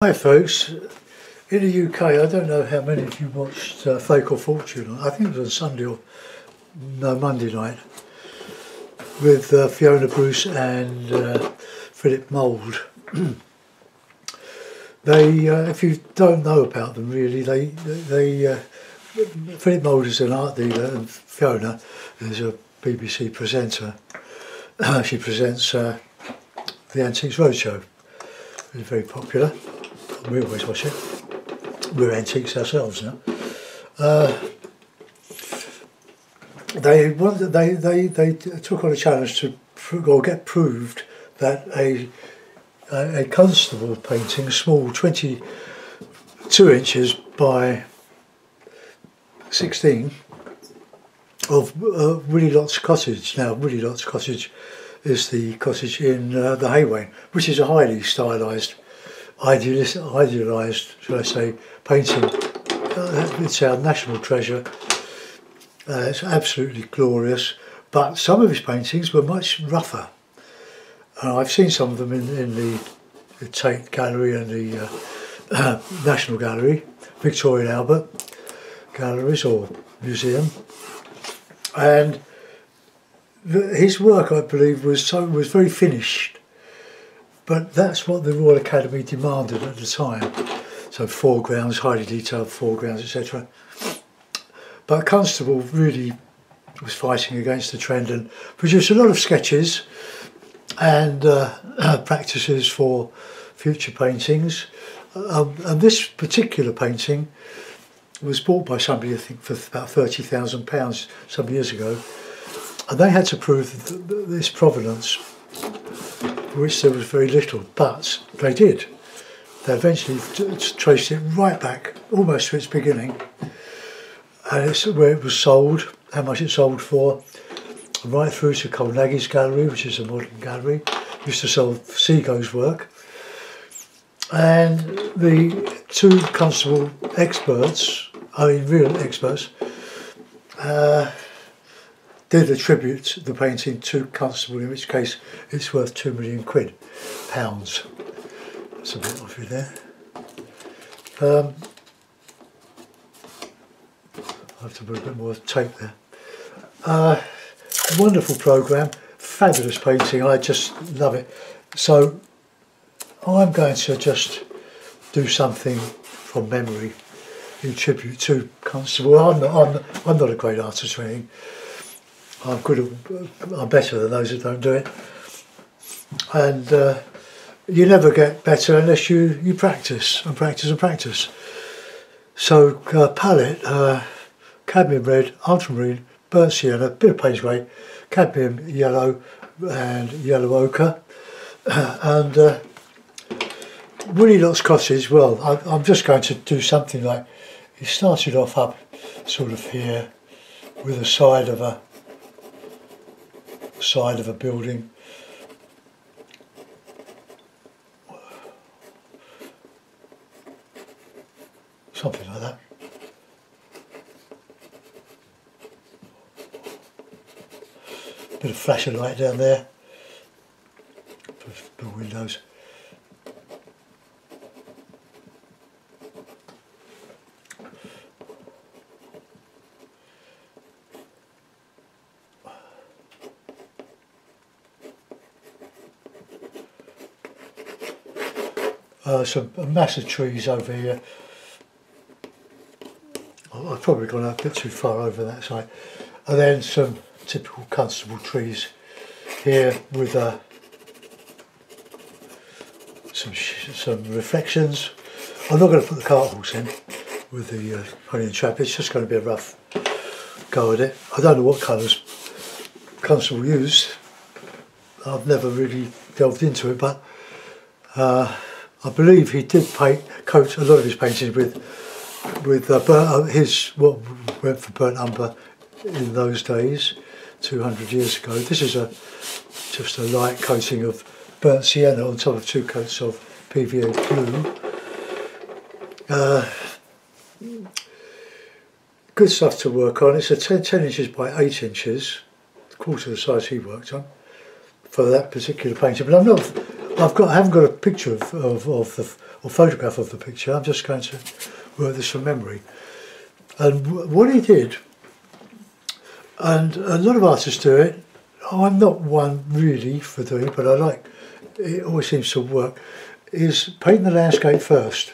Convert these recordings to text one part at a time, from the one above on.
Hi folks, in the UK I don't know how many of you watched uh, Fake or Fortune, I think it was on Sunday or no, Monday night with uh, Fiona Bruce and uh, Philip Mould. they, uh, if you don't know about them really, they, they uh, Philip Mould is an art dealer and Fiona is a BBC presenter. she presents uh, the Antiques Roadshow. It's very popular we always it. We're antiques ourselves now. Uh, they they, they, they took on a challenge to or get proved that a, a, a constable painting, small, 22 inches by 16, of uh, Willie Lott's cottage. Now, Willie Lott's cottage is the cottage in uh, the Haywain, which is a highly stylised idealised, should I say, painting. Uh, it's our national treasure. Uh, it's absolutely glorious, but some of his paintings were much rougher. And I've seen some of them in, in the, the Tate Gallery and the uh, uh, National Gallery, Victoria and Albert galleries or museum. And his work, I believe, was so was very finished but that's what the Royal Academy demanded at the time. So foregrounds, highly detailed foregrounds, etc. But Constable really was fighting against the trend and produced a lot of sketches and uh, practices for future paintings. Um, and this particular painting was bought by somebody, I think, for about £30,000 some years ago. And they had to prove this provenance which there was very little, but they did. They eventually traced it right back, almost to its beginning, and it's where it was sold, how much it sold for, right through to Colnaghi's gallery, which is a modern gallery, used to sell Seago's work. And the two constable experts, I mean real experts, uh, did attribute the painting to Constable, in which case it's worth two million quid, pounds. That's a bit off you there. Um, I have to put a bit more tape there. Uh, wonderful programme, fabulous painting, I just love it. So I'm going to just do something from memory in tribute to Constable. I'm not, I'm, I'm not a great artist or anything, I'm good. I'm better than those that don't do it. And uh, you never get better unless you you practice and practice and practice. So uh, palette, uh, cadmium red, ultramarine, burnt sienna, bit of Payne's grey, cadmium yellow, and yellow ochre, and uh, Willie Lott's Cottage. Well, I, I'm just going to do something like. It started off up, sort of here, with the side of a side of a building. Something like that. Bit of flash of light down there. The windows. Uh, some massive trees over here. I've probably gone a bit too far over that side. And then some typical constable trees here with uh, some some reflections. I'm not going to put the cart horse in with the uh, and trap, it's just going to be a rough go at it. I don't know what colours Constable used. I've never really delved into it, but uh, I believe he did paint, coat a lot of his paintings with with uh, uh, his what went for burnt umber in those days, 200 years ago. This is a just a light coating of burnt sienna on top of two coats of PVA glue. Uh, good stuff to work on. It's a 10, 10 inches by 8 inches, quarter the size he worked on for that particular painting. But I'm not I've got I haven't got a picture of, of, of the or photograph of the picture. I'm just going to work this from memory. And what he did, and a lot of artists do it. Oh, I'm not one really for doing but I like. It always seems to work. Is paint the landscape first,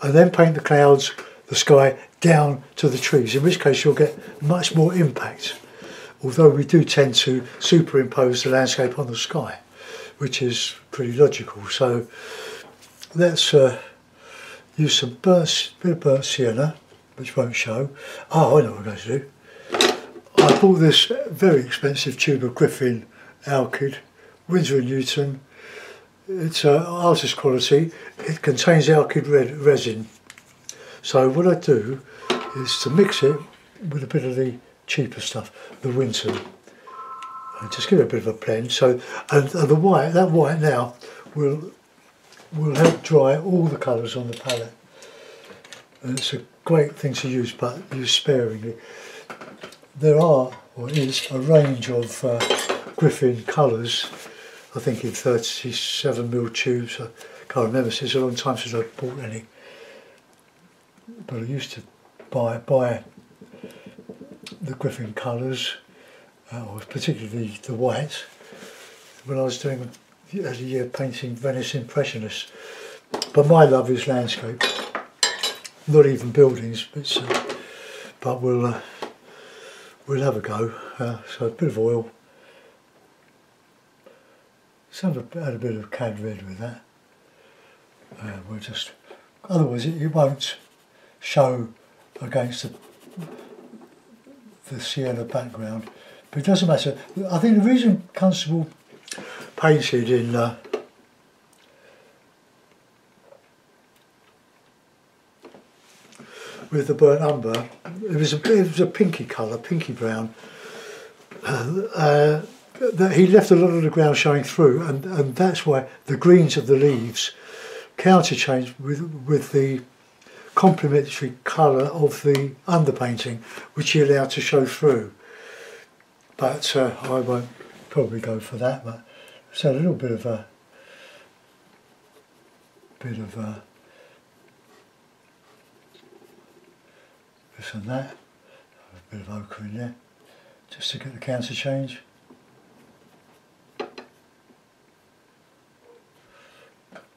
and then paint the clouds, the sky down to the trees. In which case you'll get much more impact. Although we do tend to superimpose the landscape on the sky, which is pretty logical. So let's uh, use some burnt, bit of burnt sienna, which won't show. Oh, I know what I'm going to do. I bought this very expensive tube of Griffin Alkyd, Winsor & Newton. It's uh, artist quality. It contains alkyd red resin. So what I do is to mix it with a bit of the cheaper stuff, the Winsor. And just give it a bit of a blend. So, and, and the white, that white now will will help dry all the colours on the palette. And it's a great thing to use, but use sparingly. There are, or is, a range of uh, Griffin colours, I think in 37mm tubes, I can't remember, it's a long time since I've bought any. But I used to buy, buy the Griffin colours, or particularly the white, when I was doing as a year painting Venice Impressionists. But my love is landscape, not even buildings, but, uh, but we'll, uh, we'll have a go. Uh, so a bit of oil. Some add a bit of cad red with that. Uh, we'll just, otherwise it, it won't show against the, the sienna background. But it doesn't matter. I think the reason Constable painted in uh, with the burnt umber. It was a, it was a pinky colour, pinky brown. Uh, that he left a lot of the ground showing through, and, and that's why the greens of the leaves counterchange with with the complementary colour of the underpainting, which he allowed to show through. But uh, I won't probably go for that. But so a little bit of a bit of a this and that, a bit of ochre in there, just to get the counter change.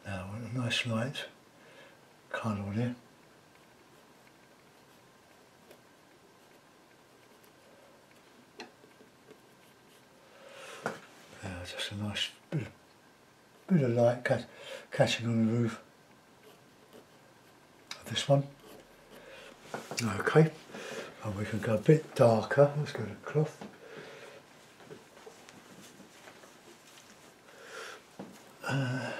Now a nice light colour on here. Just a nice bit of, bit of light catch, catching on the roof of this one. Okay, and we can go a bit darker. Let's go to cloth. Uh,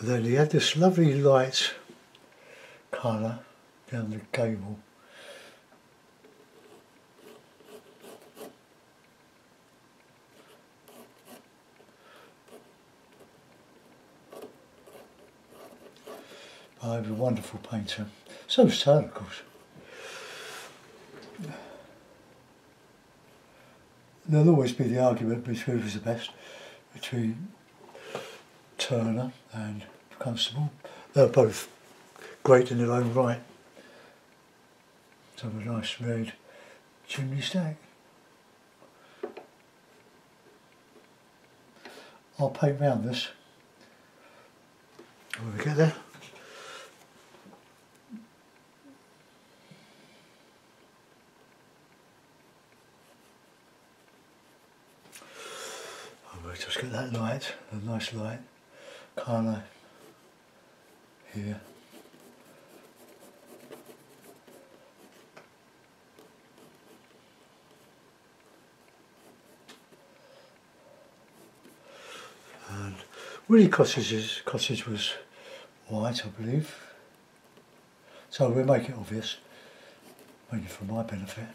then he had this lovely light colour down the gable. I a wonderful painter. So was of course. There'll always be the argument between who was the best, between Turner and Constable. They're both great in their own right. So a nice red chimney stack. I'll paint round this. When we get there. Just get that light, a nice light, colour here. And Willie Cottage's cottage was white, I believe. So we'll make it obvious, it for my benefit.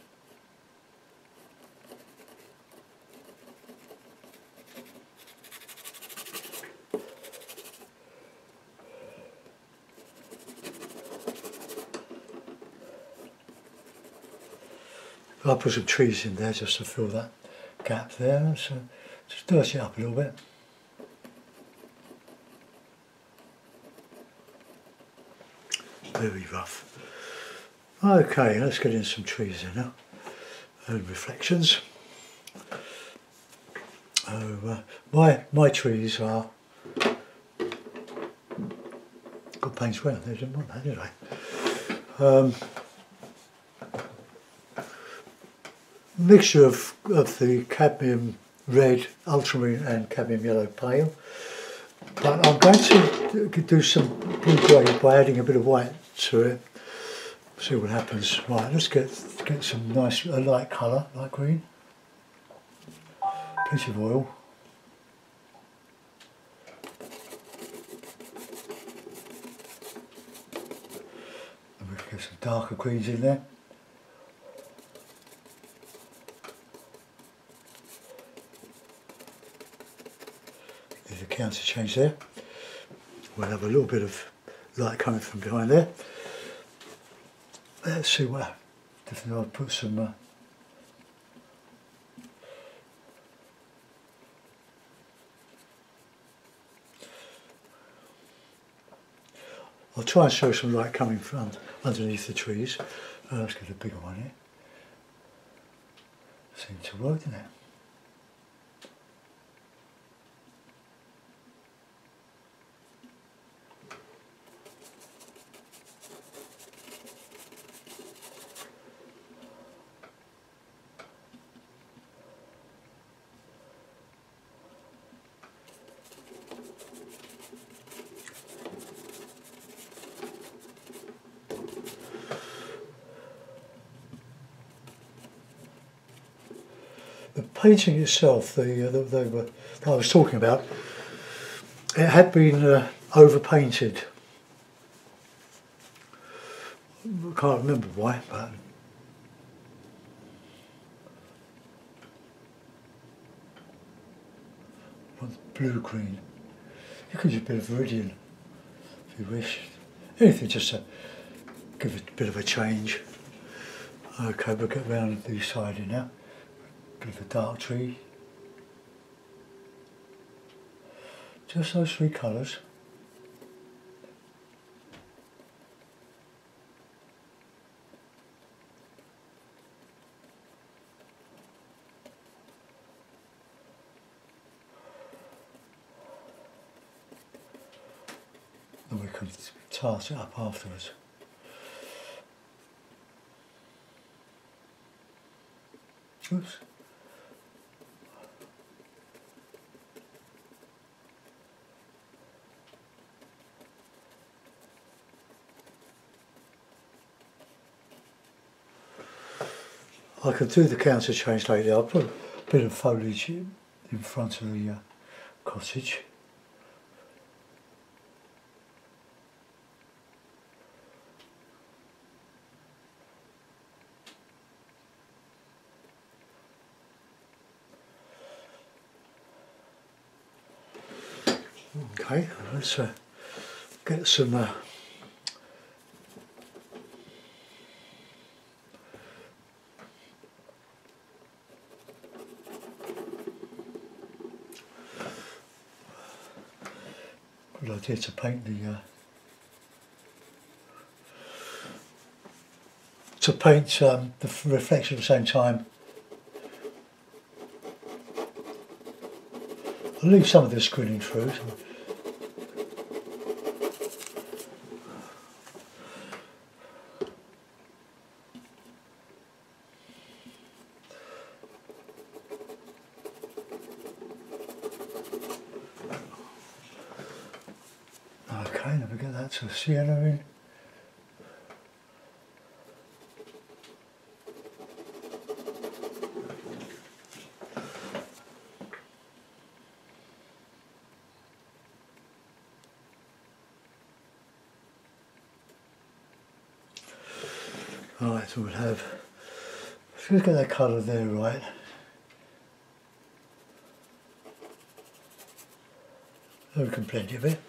I'll put some trees in there just to fill that gap there. So just dirty it up a little bit. Very rough. Okay, let's get in some trees in now and reflections. Oh, uh, my my trees are got paints well. They didn't want that, did I? Um, mixture of of the cadmium red, ultramarine, and cadmium yellow pale. But I'm going to do some blue grey by adding a bit of white to it. See what happens. Right, let's get get some nice a light colour, light green. Plenty of oil. And we can get some darker greens in there. Counter change there. We'll have a little bit of light coming from behind there. Let's see what definitely I'll put some uh, I'll try and show some light coming from underneath the trees. Uh, let's get a bigger one here. Seems to work, doesn't it? Painting itself, the, uh, the, the, that I was talking about, it had been uh, overpainted. I can't remember why, but blue green. You could use a bit of viridian if you wish. Anything just to give it a bit of a change. Okay, we'll get round the side now of a dark tree. Just those three colours. And we can tart it up afterwards. Oops. I could do the counter change later. I'll put a bit of foliage in front of the uh, cottage. Okay, let's uh, get some uh, good idea to paint the uh, to paint um, the reflection at the same time. I'll leave some of this screening through. Okay, look at the colour there, right? There can plenty of it.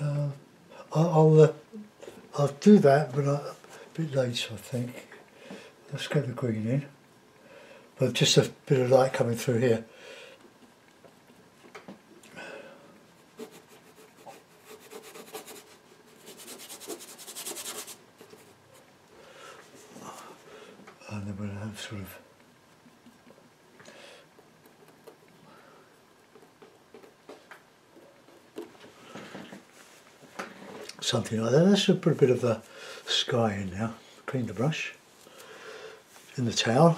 Uh, I'll, I'll uh, I'll do that, but a bit later, I think. Let's get the green in. But just a bit of light coming through here. And then we'll have sort of something like that. Put a bit of the sky in now. Clean the brush in the towel.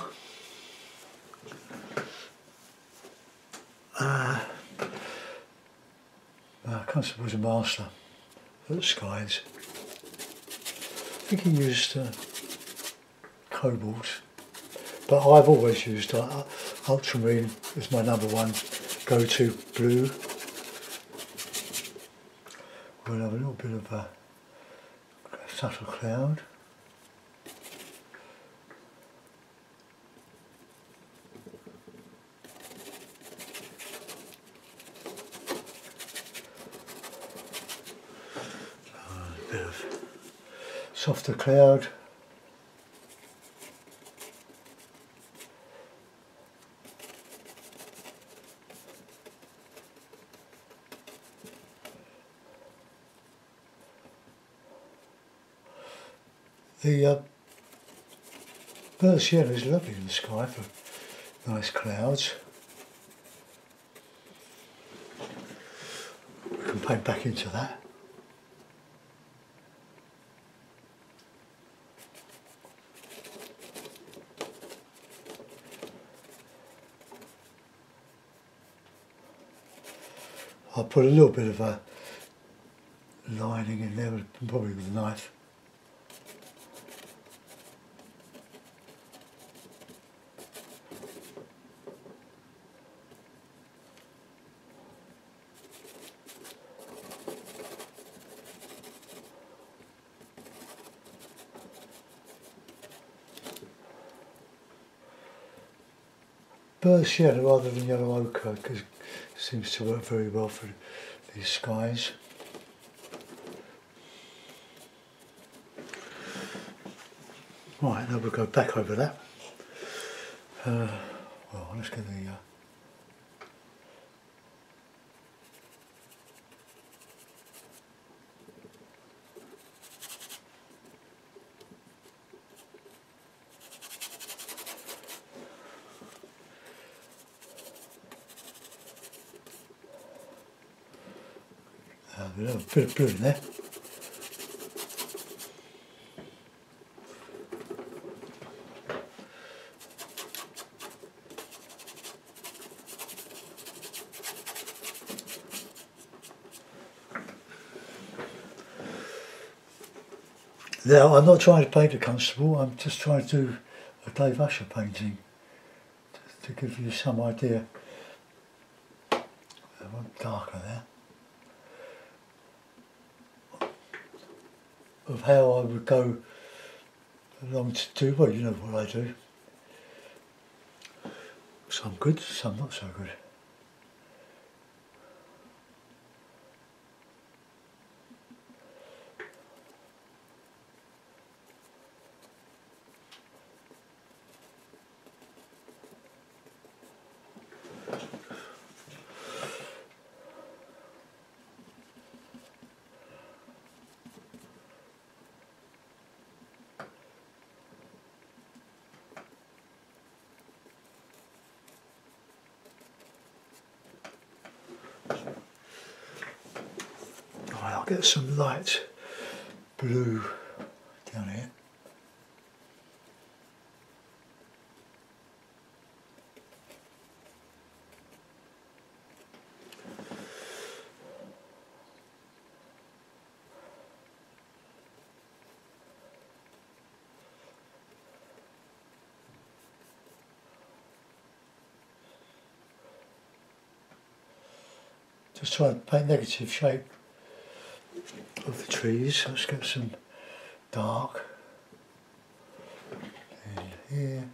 Uh, I can't suppose a master at skies. I think he used uh, cobalt, but I've always used uh, ultramarine as my number one go-to blue. We'll have a little bit of a subtle cloud. A bit of softer cloud. The uh, Prussian is lovely in the sky for nice clouds. We can paint back into that. I'll put a little bit of a lining in there, probably with a knife. Burst yellow rather than yellow ochre because it seems to work very well for these skies. Right, now we'll go back over that. Uh, well, let's get the uh, blue in there. Now, I'm not trying to paint a constable, I'm just trying to do a Dave Usher painting to, to give you some idea. I want darker there. How I would go along to do, well, you know what I do. Some good, some not so good. Right, I'll get some light blue down here. Just trying to paint negative shape of the trees. Let's get some dark in here.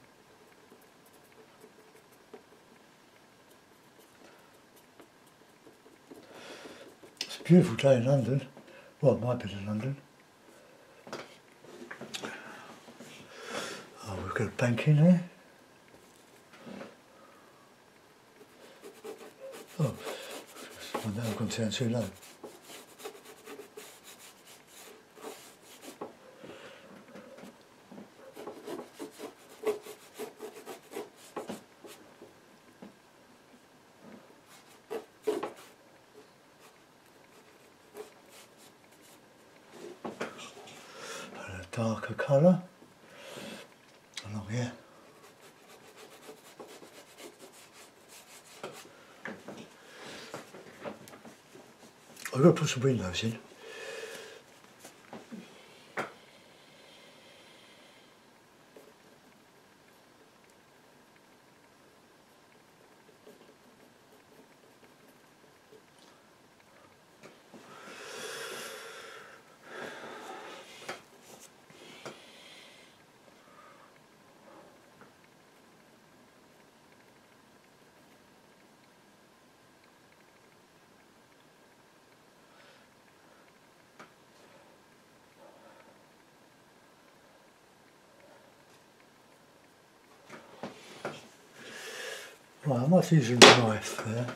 It's a beautiful day in London. Well, it might be in London. Oh, we've got a bank in there. Oh, now I've gone down too low. Darker colour along here. I've got to put some windows in. Right, I might use a knife there.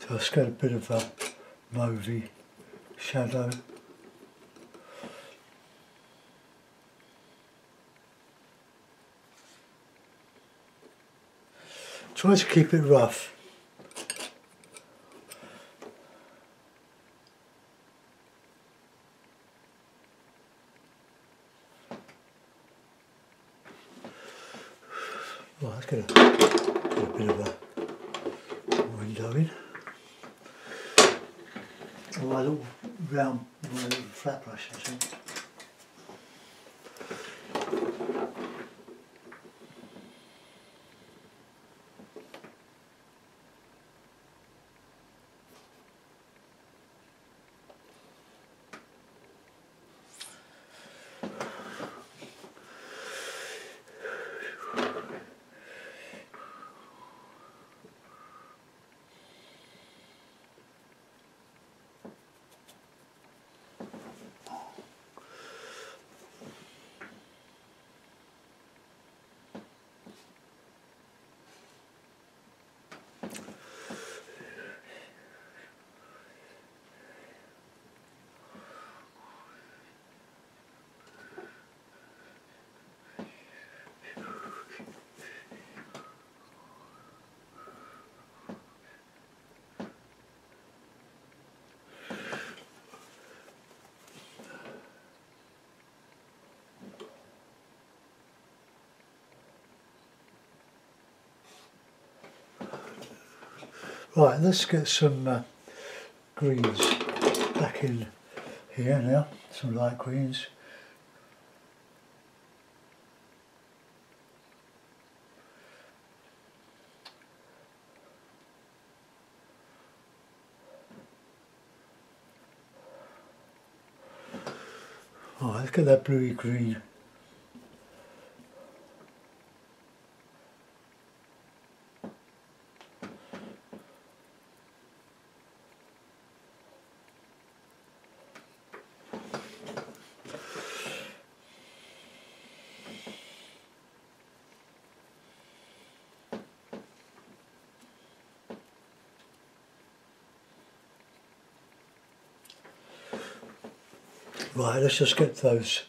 So I've got a bit of a mauvey shadow. Try to keep it rough. Right, let's get a, get a bit of a window in. Oh, my little round, my little flat brush, I think. Right, let's get some uh, greens back in here now, some light greens. Right, let's get that bluey green. Right, let's just get those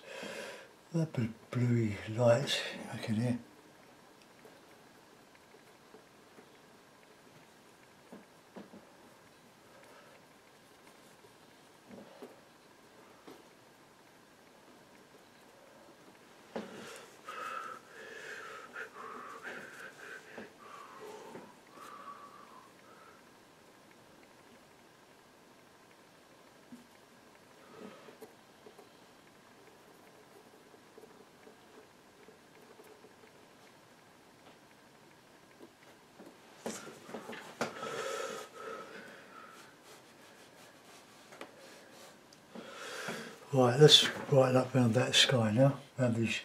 bluey lights back in here. Right, let's brighten up around that sky now, around these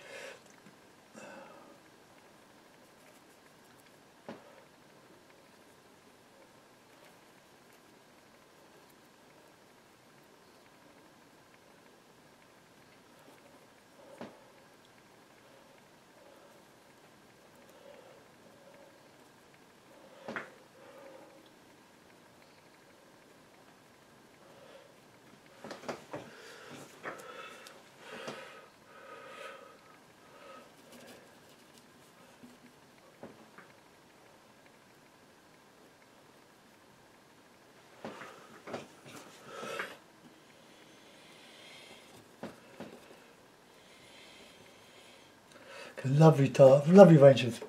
lovely dark, lovely range of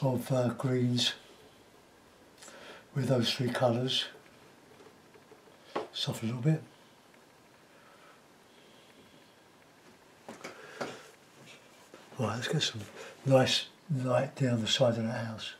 of uh, greens with those three colours. Soften a little bit. Right, let's get some nice light down the side of the house.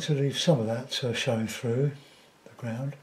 Trying to leave some of that uh, showing through the ground.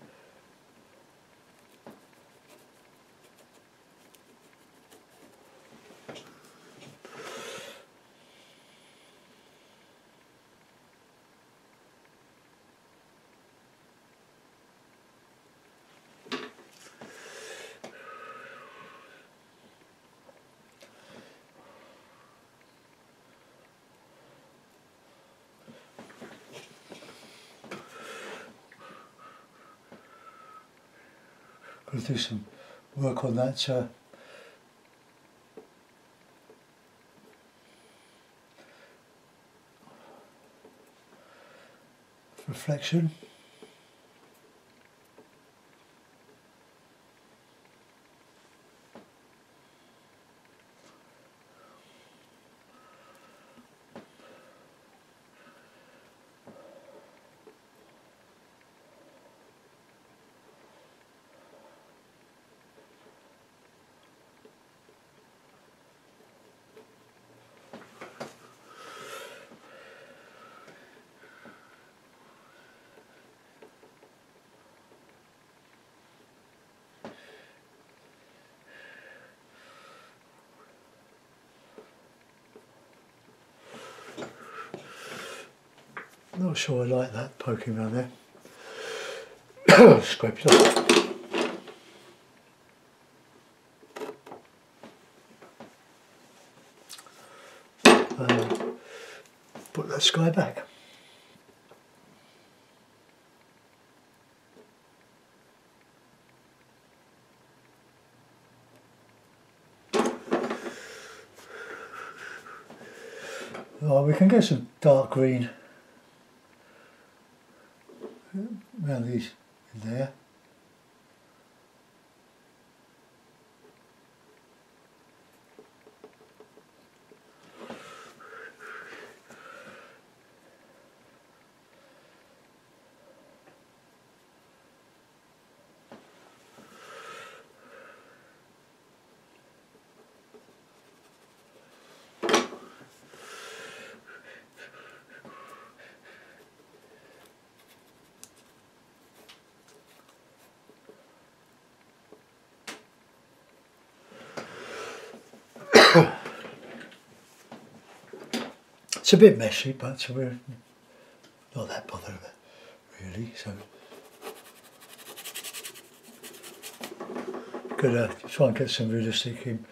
Do some work on that uh, reflection. Not sure I like that poking around there. Scrape it off. Uh, put that sky back. Oh, we can get some dark green around these there. It's a bit messy, but we're not that bothered really. So, gonna uh, try and get some realistic in.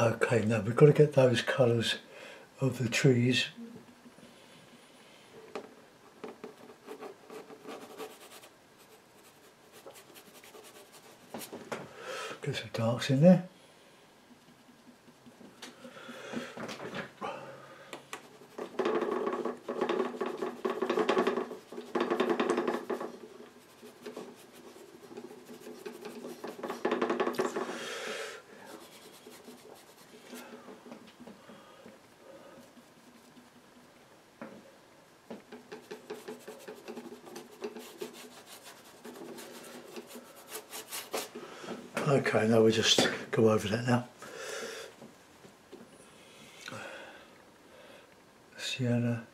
Okay, now we've got to get those colours of the trees. Get some darks in there. Okay, now we just go over that now. Sienna.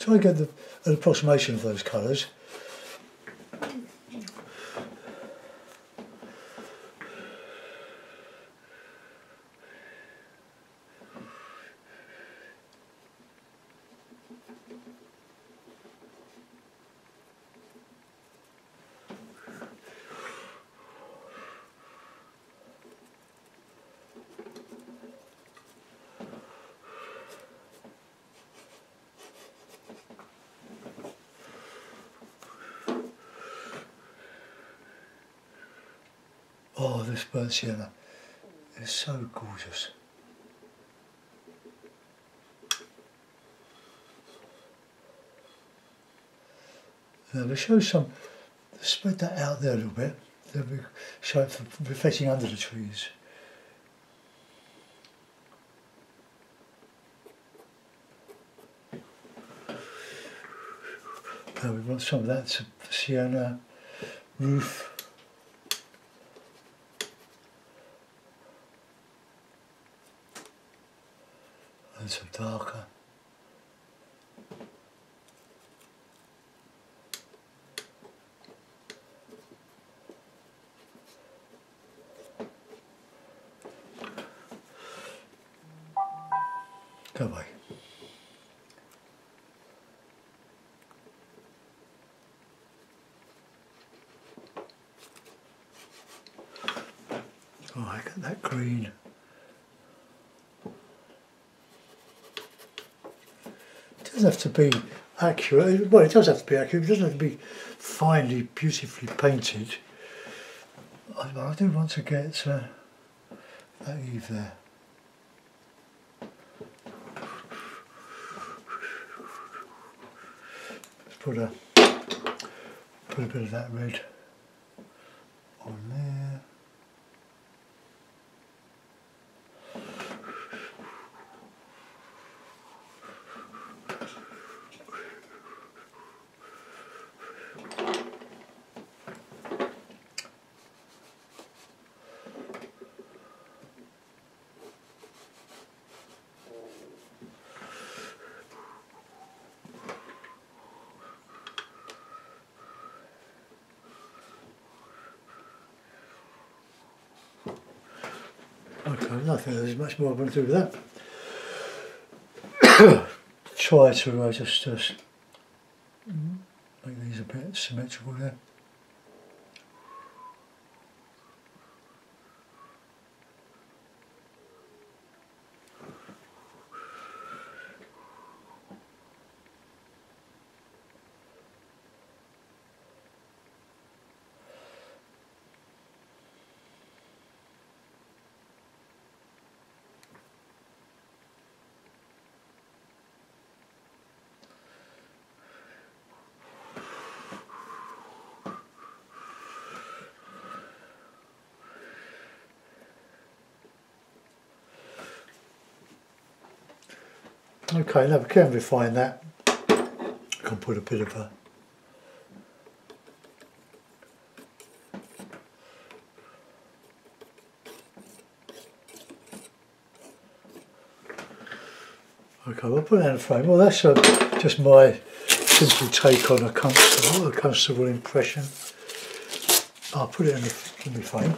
Try and get the, an approximation of those colours. Oh, this burnt sienna is so gorgeous. Now to show some, spread that out there a little bit, then we show it reflecting under the trees. Now we want some of that sienna roof. And some darker. Doesn't have to be accurate. Well, it does have to be accurate. It doesn't have to be finely, beautifully painted. I, I do want to get uh, that eave there. Let's put a put a bit of that red there's much more I want to do with that. Try to uh, just, just make these a bit symmetrical there. Okay, now we can refine that. I can put a bit of a Okay, we'll put that in a frame. Well, that's uh, just my simple take on a Constable, a Constable impression. I'll put it in the, in the frame.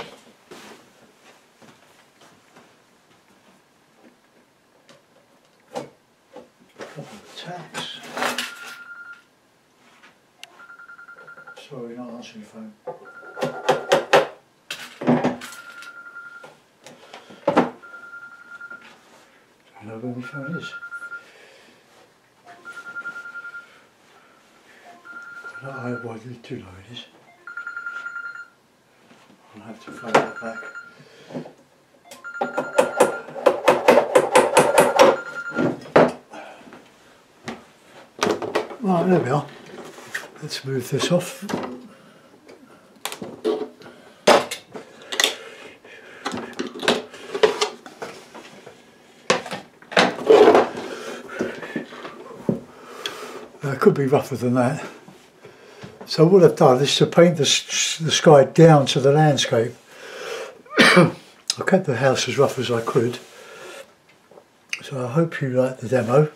Sorry, not answering your phone. even know where my phone is. I don't know why too low it is. I'll have to phone that back. Right, there we are. Let's move this off. Could be rougher than that. So what I've done is to paint the, the sky down to the landscape. I kept the house as rough as I could. So I hope you like the demo.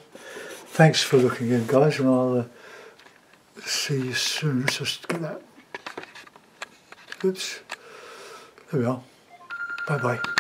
Thanks for looking in guys and I'll uh, see you soon. Let's just get that. Oops. There we are. Bye bye.